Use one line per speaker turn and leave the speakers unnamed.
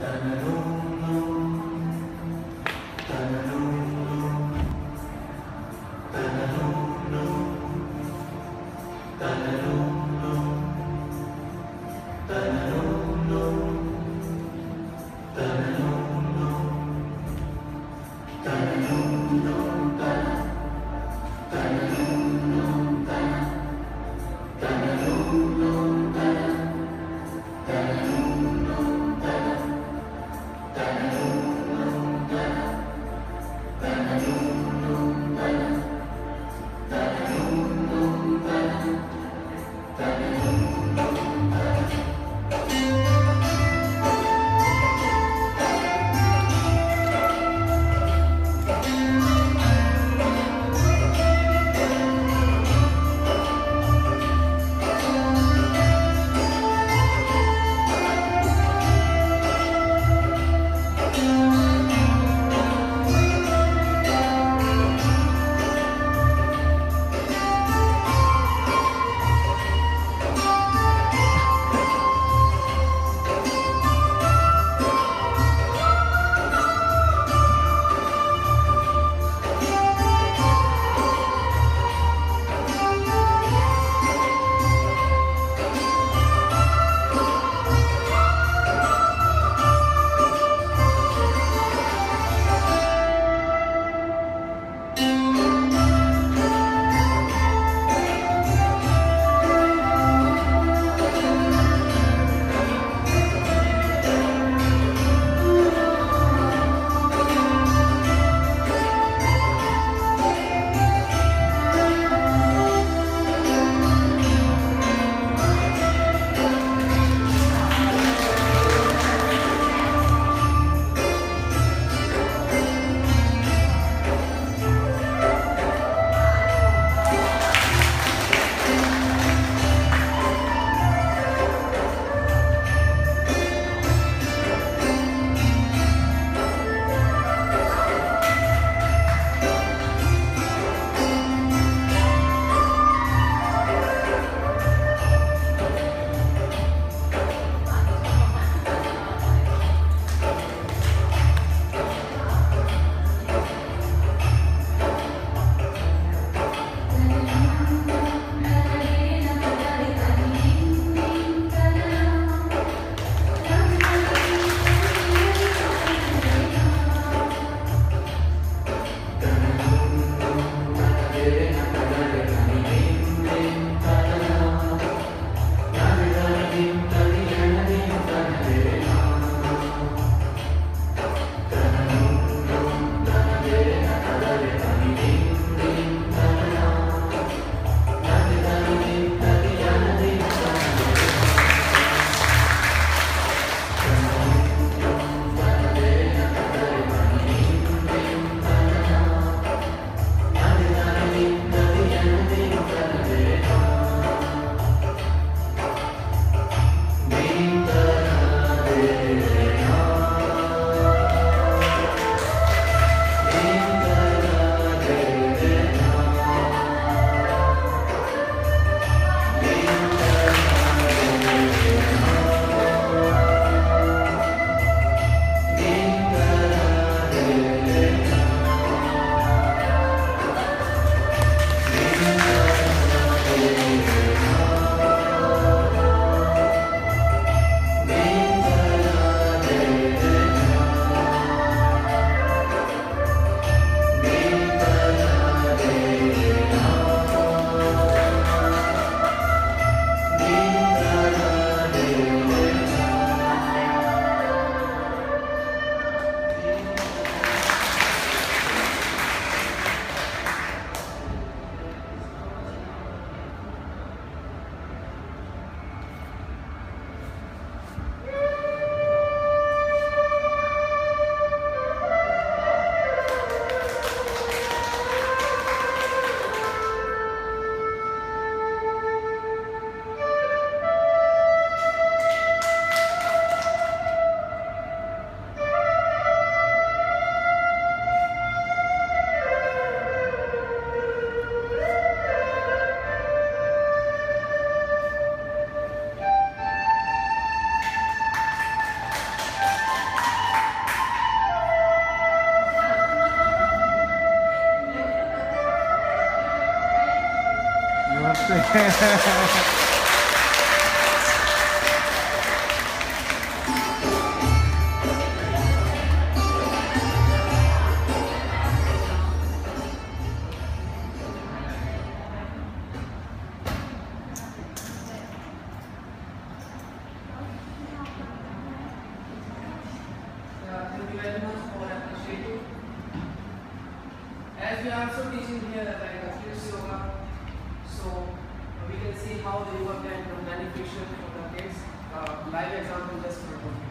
تأملون As we are also teaching here like Fierce Yoga, so uh, we can see how the yoga can be beneficial for the kids. Uh, live example just for you.